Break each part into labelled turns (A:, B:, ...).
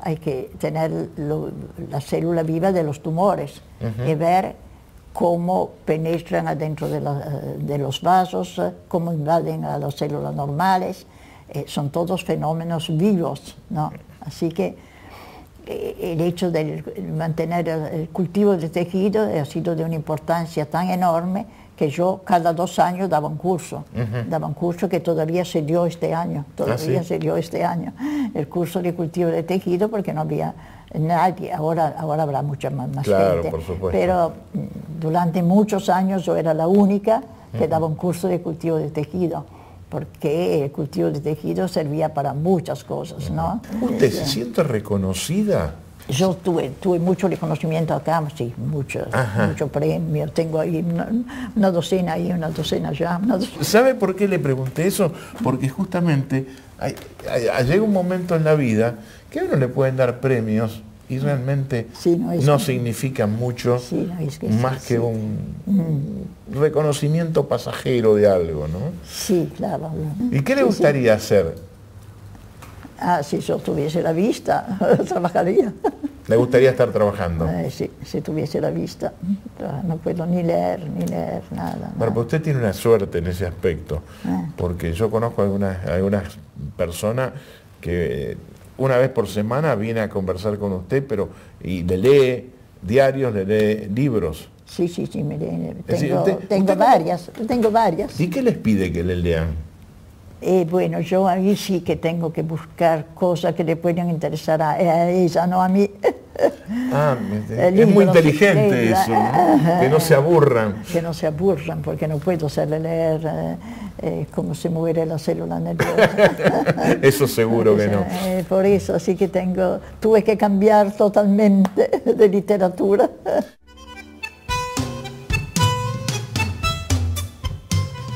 A: hay que tener la célula viva de los tumores y ver cómo penetran adentro de, los vasos, cómo invaden a las células normales. Eh, son todos fenómenos vivos, ¿no? Así que eh, el hecho de mantener el cultivo de tejido ha sido de una importancia tan enorme que yo cada dos años daba un curso, daba un curso que todavía se dio este año, todavía ah, se dio este año, el curso de cultivo de tejido porque no había nadie, ahora, ahora habrá mucha más, gente, pero mm, durante muchos años yo era la única que daba un curso de cultivo de tejido porque el cultivo de tejido servía para muchas cosas, ¿no?
B: ¿Usted se siente reconocida
A: yo tuve, tuve mucho reconocimiento acá, sí, mucho, mucho premio. Tengo ahí una, docena ahí, una docena ya.
B: ¿Sabe por qué le pregunté eso? Porque justamente llega un momento en la vida que a uno le pueden dar premios y realmente no, significan mucho más que un mm. reconocimiento pasajero de algo, ¿no?
A: Sí, claro.
B: ¿Y qué le gustaría hacer?
A: Ah, si yo tuviese la vista, trabajaría.
B: ¿Le gustaría estar trabajando?
A: Eh, sí, si tuviese la vista. No puedo ni leer, ni leer, nada.
B: Bueno, pues usted tiene una suerte en ese aspecto, eh. porque yo conozco algunas, algunas personas que una vez por semana viene a conversar con usted, pero y le lee diarios, le lee libros.
A: Sí, sí, sí, me lee. Tengo, tengo varias, tengo varias.
B: ¿Y qué les pide que le lean?
A: Y bueno, yo ahí sí que tengo que buscar cosas que le puedan interesar a, ella, no a mí.
B: Ah, es muy inteligente eso, que no se aburran.
A: Que no se aburran, porque no puedo hacerle leer eh, eh, cómo se muere la célula nerviosa.
B: eso seguro que no.
A: Eh, por eso, así que tengo, tuve que cambiar totalmente de literatura.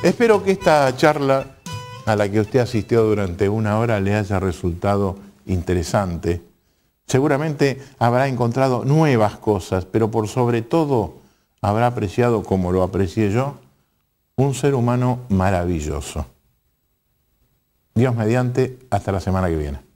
B: Espero que esta charla a la que usted asistió durante una hora le haya resultado interesante. Seguramente habrá encontrado nuevas cosas, pero por sobre todo habrá apreciado, como lo aprecié yo, un ser humano maravilloso. Dios mediante, hasta la semana que viene.